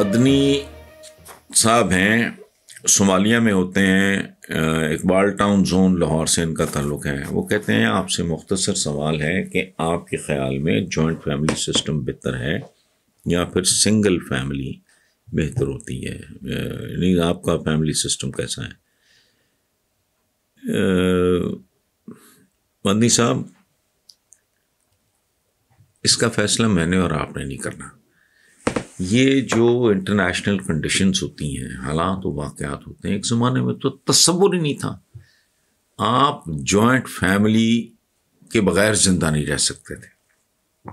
मदनी साहब हैं, सोमालिया में होते हैं इकबाल टाउन जोन, लाहौर से इनका ताल्लुक़ है। वो कहते हैं, आपसे मुख्तसर सवाल है कि आपके ख़्याल में जॉइंट फैमिली सिस्टम बेहतर है या फिर सिंगल फैमिली बेहतर होती है? नहीं आपका फैमिली सिस्टम कैसा है? बंदी साहब, इसका फैसला मैंने और आपने नहीं करना। ये जो इंटरनेशनल कंडीशंस होती हैं, हालात और वाक़ात होते हैं, एक ज़माने में तो तस्वुर ही नहीं था। आप जॉइंट फैमिली के बगैर ज़िंदा नहीं रह सकते थे।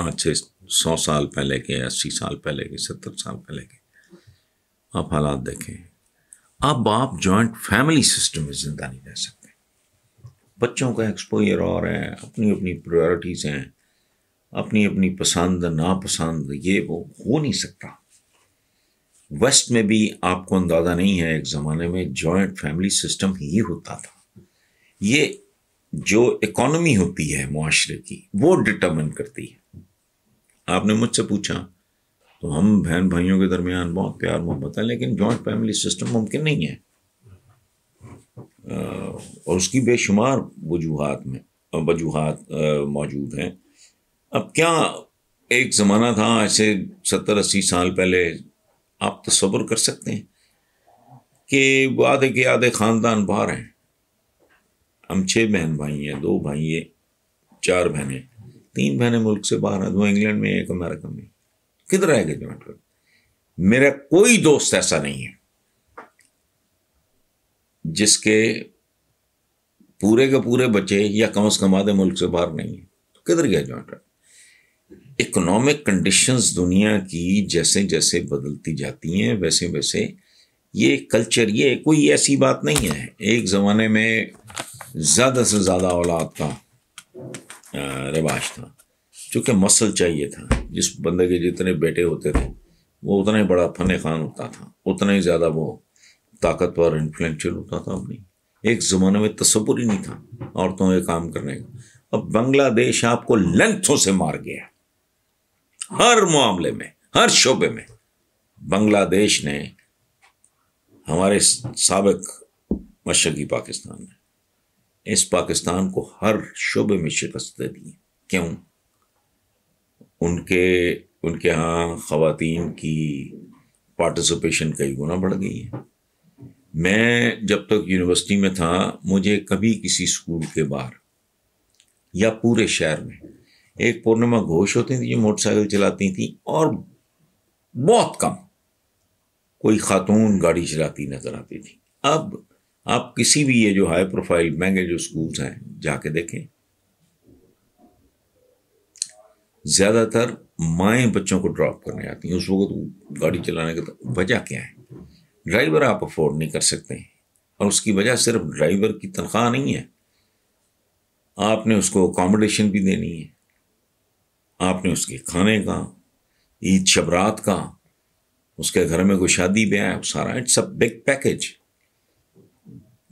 आज से सौ साल पहले के, अस्सी साल पहले के, सत्तर साल पहले के, आप हालात देखें। अब आप जॉइंट फैमिली सिस्टम में ज़िंदा नहीं रह सकते। बच्चों का एक्सपोजर और है अपनी अपनी प्रायोरिटीज़ हैं। अपनी अपनी पसंद, नापसंद, ये वो हो नहीं सकता। वेस्ट में भी आपको अंदाज़ा नहीं है, एक ज़माने में जॉइंट फैमिली सिस्टम ही होता था। ये जो इकोनॉमी होती है मुआरे की, वो डिटर्मिन करती है। आपने मुझसे पूछा तो हम बहन भाइयों के दरमियान बहुत प्यार मोहब्बत है, लेकिन जॉइंट फैमिली सिस्टम मुमकिन नहीं है। और उसकी बेशुमार वजूहत में, वजूहत मौजूद हैं। अब क्या एक ज़माना था ऐसे सत्तर अस्सी साल पहले आप तस्वर कर सकते हैं कि आधे के आधे ख़ानदान बाहर हैं। हम छः बहन भाई हैं, दो भाई हैं, चार बहनें तीन बहनें मुल्क से बाहर हैं, दो इंग्लैंड में, एक अमेरिका में। किधर आएगा जॉइंट मेरा कोई दोस्त ऐसा नहीं है जिसके पूरे के पूरे बच्चे या कम से कम आधे मुल्क से बाहर नहीं है। तो किधर गया जॉइंट इकोनॉमिक कंडीशंस दुनिया की जैसे जैसे बदलती जाती हैं वैसे वैसे ये कल्चर ये कोई ऐसी बात नहीं है। एक ज़माने में ज़्यादा से ज़्यादा औलाद का रिवाज था चूँकि मसल चाहिए था। जिस बंदे के जितने बेटे होते थे, वो उतना ही बड़ा फन खान होता था, उतना ही ज़्यादा वो ताकतवर इन्फ्लुएंशियल होता था अपनी। एक ज़माने में तस्वुर ही नहीं था औरतों के काम करने का। अब बांग्लादेश आपको लेंथों से मार गया। हर मामले में, हर शोबे में, बांग्लादेश ने हमारे सबक मशरकी पाकिस्तान ने इस पाकिस्तान को हर शोबे में शिकस्त दे दी। क्यों? उनके उनके यहाँ खातन की पार्टिसिपेशन कई गुना बढ़ गई है। मैं जब तक यूनिवर्सिटी में था, मुझे कभी किसी स्कूल के बाहर या पूरे शहर में एक पूर्णिमा घोष होती थी, जो मोटरसाइकिल चलाती थी, और बहुत कम। कोई खातून गाड़ी चलाती नज़र आती थी। अब आप किसी भी ये जो हाई प्रोफ़ाइल महँगे जो स्कूल्स हैं, जाके देखें। ज़्यादातर माएँ बच्चों को ड्रॉप करने आती हैं। उस वक्त गाड़ी चलाने का तो वजह क्या है? ड्राइवर आप अफोर्ड नहीं कर सकते और उसकी वजह सिर्फ़ ड्राइवर की तनख्वाह नहीं है। आपने उसको अकोमोडेशन भी देनी है। आपने उसके खाने का, ईद शबरात का, उसके घर में कोई शादी आया सारा it's a big package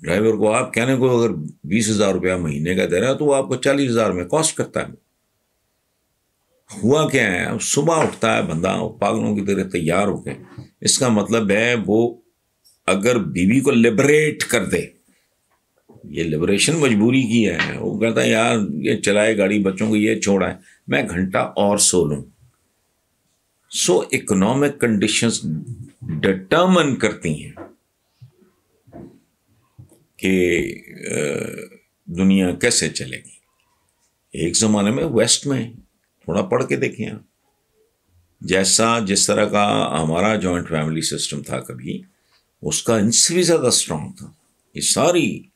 driver को आप कहने को अगर बीस हज़ार रुपया महीने का दे रहा है तो वो आपको चालीस हज़ार में कॉस्ट करता है। हुआ क्या है? सुबह उठता है बंदा पागलों की तरह तैयार होके। इसका मतलब है वो अगर बीवी को लिबरेट कर दे ये लिबरेशन मजबूरी की है। वो कहता है, यार, ये चलाए गाड़ी, बच्चों को ये छोड़ा है मैं घंटा और सो लूँ। सो इकोनॉमिक कंडीशंस डिटर्मन करती हैं कि दुनिया कैसे चलेगी। एक ज़माने में वेस्ट में थोड़ा पढ़ के देखें आप। जैसा जिस तरह का हमारा जॉइंट फैमिली सिस्टम था कभी, उसका इनसे भी ज़्यादा स्ट्रांग था। ये सारी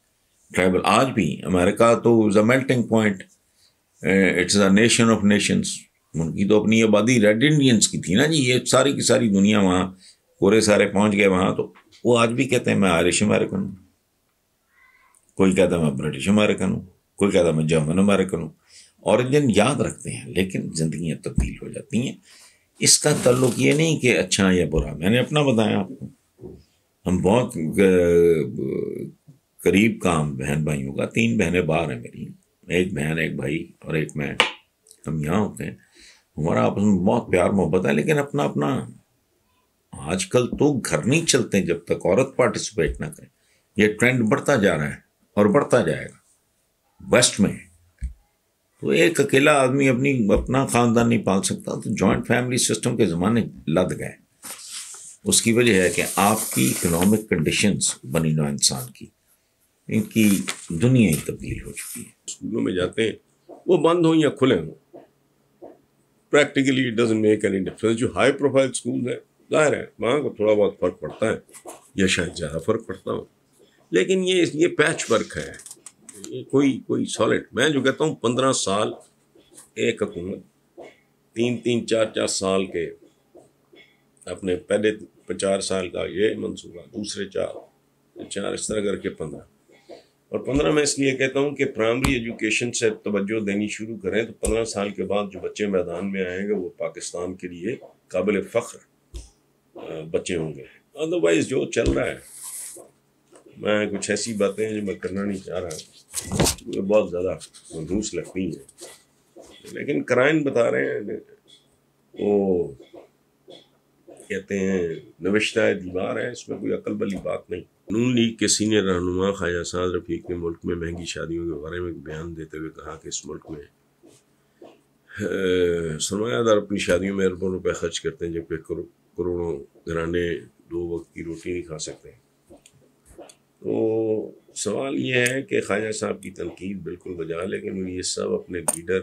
ट्राइबल आज भी अमेरिका तो is a melting point it's a nation of nations उनकी तो अपनी आबादी रेड इंडियंस की थी ना जी, ये सारी की सारी दुनिया वहाँ पूरे सारे पहुँच गए वहाँ तो वो आज भी कहते हैं, मैं आयरिश अमेरिकन हूँ। कोई कहता मैं ब्रिटिश अमेरिकन हूँ। कोई कहता मैं जर्मन अमेरिकन हूँ। ऑरिजिन याद रखते हैं, लेकिन ज़िंदगी तब्दील हो जाती हैं। इसका तल्लुक ये नहीं कि अच्छा या बुरा, मैंने अपना बताया आपको। हम बहुत करीब का हम बहन भाइयों का, तीन बहनें बाहर हैं मेरी। एक बहन, एक भाई और एक मैं। हम यहाँ होते हैं। हमारा आपस में बहुत प्यार मोहब्बत है, लेकिन अपना अपना आजकल तो घर नहीं चलते जब तक औरत पार्टिसिपेट ना करे। ये ट्रेंड बढ़ता जा रहा है और बढ़ता जाएगा। वेस्ट में। तो एक अकेला आदमी अपनी, अपना खानदान नहीं पाल सकता तो जॉइंट फैमिली सिस्टम के ज़माने लद गए। उसकी वजह है कि आपकी इकोनॉमिक कंडीशंस बनी ना इंसान की। इनकी दुनिया ही तब्दील हो चुकी है। स्कूलों में जाते हैं, वो बंद हों या खुले हों practically it doesn't make any difference जो हाई प्रोफ़ाइल स्कूल है, ज़ाहिर है, वहाँ को थोड़ा बहुत फ़र्क पड़ता है, या शायद ज़्यादा फ़र्क पड़ता हो। लेकिन ये ये पैच वर्क है। ये कोई कोई सॉलिड मैं जो कहता हूँ, पंद्रह साल एक हकूमत, तीन तीन, चार चार साल के अपने पहले चार साल का ये मनसूबा दूसरे चार चार, इस तरह करके पंद्रह। और पंद्रह मैं इसलिए कहता हूँ कि प्राइमरी एजुकेशन से तवज्जो देनी शुरू करें तो पंद्रह साल के बाद जो बच्चे मैदान में आएँगे वो पाकिस्तान के लिए काबिल फ़ख्र बच्चे होंगे। अदरवाइज़ जो चल रहा है, मैं कुछ ऐसी बातें हैं जो मैं करना नहीं चाह रहा मुझे बहुत ज़्यादा मनूस लगती हैं। लेकिन क्राइम बता रहे हैं वो कहते हैं, नविश्ता दीवार है, इसमें कोई अकल बली बात नहीं। नून लीग के सीनियर रहनुमा ख्वाजा साद रफीक ने मुल्क में महँगी शादियों के बारे में बयान देते हुए कहा कि इस मुल्क में सरमायादार अपनी शादियों में अरबों रुपए खर्च करते हैं, जबकि करोड़ों घराने दो वक्त की रोटी नहीं खा सकते। तो सवाल ये है कि ख्वाजा साहब की तनकीद बिल्कुल बजा लेकिन ये सब अपने लीडर,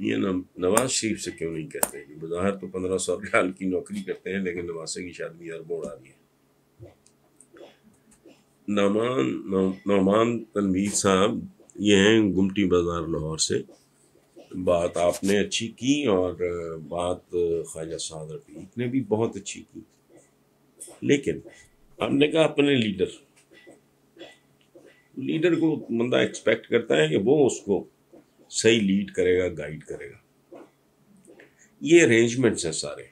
ये नवाज़ शरीफ से क्यों नहीं कहते बाहर तो पंद्रह सौ रियाल की नौकरी करते हैं, लेकिन नवासे की शादी अरबों उड़ा दी है नामान नौमान तनवीर साहब, ये हैं गुमटी बाज़ार लाहौर से। बात आपने अच्छी की और बात ख्वाजा साद रफीक ने भी बहुत अच्छी की। लेकिन हमने कहा अपने लीडर लीडर को बंदा एक्सपेक्ट करता है कि वो उसको सही लीड करेगा गाइड करेगा। ये अरेंजमेंट्स हैं सारे।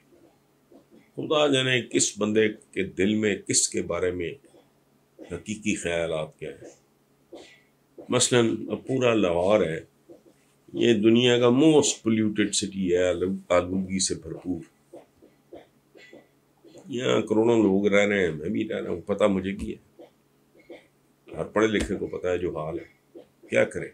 खुदा जाने किस बंदे के दिल में, किसके बारे में हकीकी ख्याल क्या है? मसलन, अब पूरा लाहौर है, ये दुनिया का मोस्ट पोल्यूटेड सिटी है आलूगी से भरपूर। यहाँ करोड़ों लोग रह रहे हैं, मैं भी रह रहा हूँ, पता मुझे भी है। हर पढ़े लिखे को पता है जो हाल है, क्या करें.